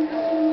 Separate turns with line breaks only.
Música